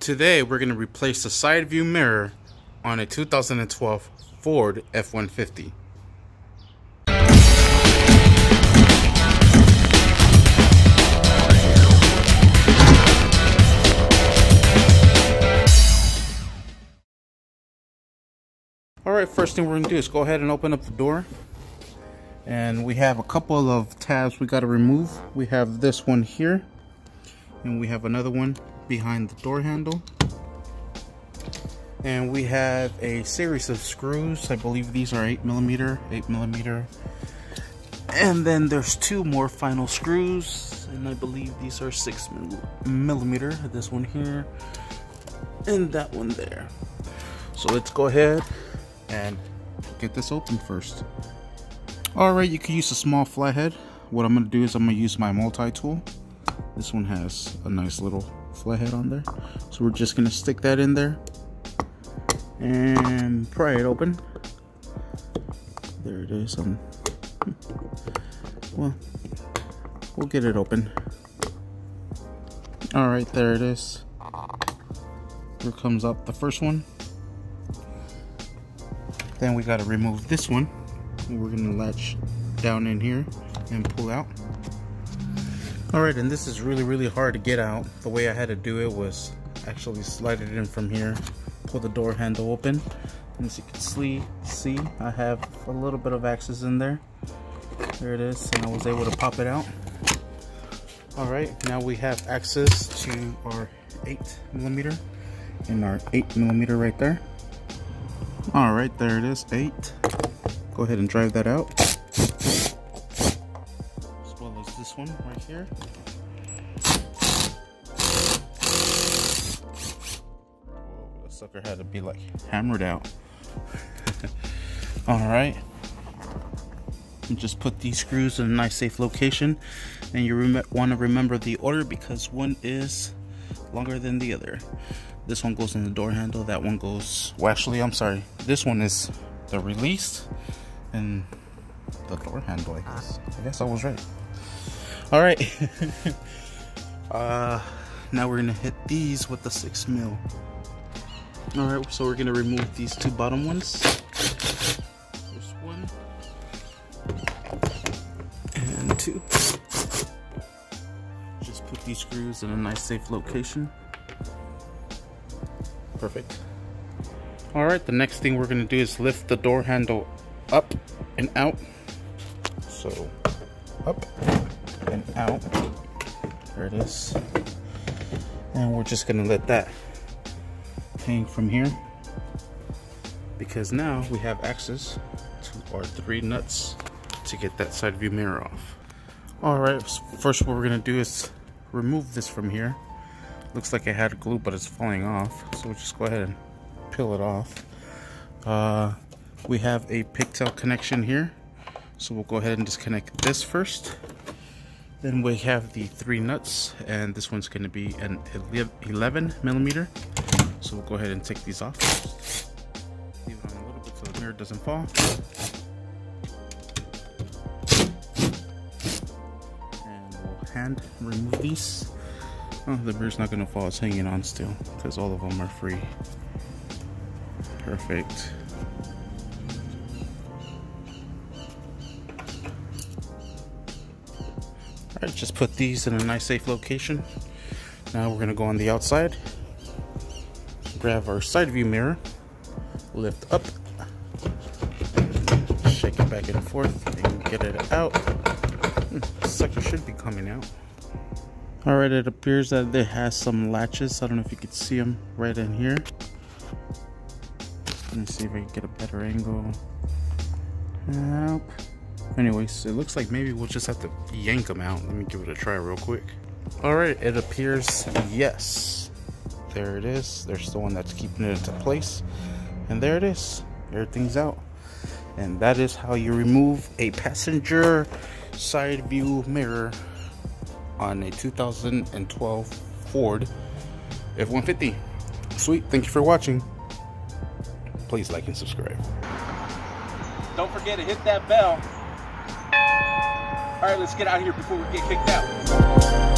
Today we're going to replace the side view mirror on a 2012 Ford F-150. Alright, first thing we're going to do is go ahead and open up the door. And we have a couple of tabs we got to remove. We have this one here. And we have another one behind the door handle. And we have a series of screws. I believe these are 8 millimeter, 8 millimeter. And then there's two more final screws. And I believe these are 6 millimeter. This one here. And that one there. So let's go ahead and get this open first. Alright, you can use a small flathead. What I'm going to do is I'm going to use my multi-tool. This one has a nice little flathead on there. So we're just to stick that in there and pry it open. There it is. Um, well, we'll get it open. Alright, there it is. Here comes up the first one. Then we got to remove this one. We're to latch down in here and pull out. Alright, and this is really, really hard to get out. The way I had to do it was actually slide it in from here, pull the door handle open. And as you can see, see, I have a little bit of access in there. There it is, and I was able to pop it out. Alright, now we have access to our 8 millimeter and our 8 millimeter right there. Alright, there it is, 8. Go ahead and drive that out. This one right here. The sucker had to be like hammered out. Alright. Just put these screws in a nice safe location. And you want to remember the order because one is longer than the other. This one goes in the door handle. That one goes. Well, actually, I'm sorry. This one is the release, and the door handle. I guess. I guess I was right. All right. uh, now we're gonna hit these with the six mil. All right. So we're gonna remove these two bottom ones. There's one and two. Just put these screws in a nice safe location. Perfect. All right, the next thing we're gonna do is lift the door handle up and out. So, up and out. There it is. And we're just gonna let that hang from here because now we have access to our three nuts to get that side view mirror off. All right, first what we're gonna do is remove this from here. Looks like it had glue, but it's falling off. So we'll just go ahead and peel it off. Uh, we have a pigtail connection here. So we'll go ahead and disconnect this first. Then we have the three nuts, and this one's going to be an 11 millimeter. So we'll go ahead and take these off. Leave it on a little bit so the mirror doesn't fall. And we'll hand remove these. Oh, the mirror's not gonna fall, it's hanging on still, because all of them are free. Perfect. Just put these in a nice safe location. Now we're gonna go on the outside, grab our side view mirror, lift up, shake it back and forth, and get it out. Hmm, sucker should be coming out. Alright, it appears that it has some latches. I don't know if you can see them right in here. Let me see if I can get a better angle. Nope. Anyways, it looks like maybe we'll just have to yank them out. Let me give it a try real quick. Alright, it appears yes. There it is. There's the one that's keeping it into place. And there it is. Everything's out. And that is how you remove a passenger side view mirror on a 2012 Ford F-150. Sweet, thank you for watching. Please like and subscribe. Don't forget to hit that bell. All right, let's get out of here before we get kicked out.